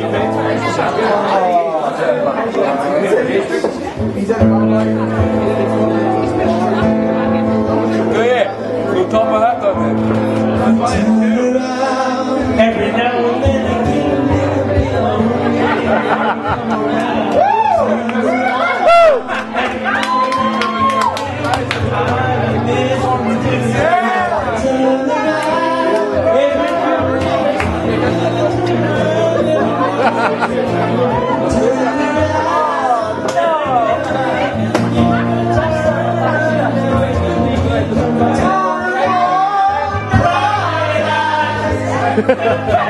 Good. We'll that, though, man. Ha ha ha!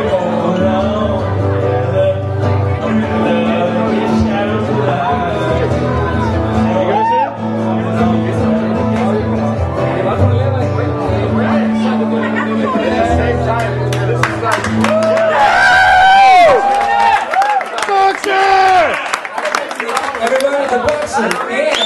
the boxing.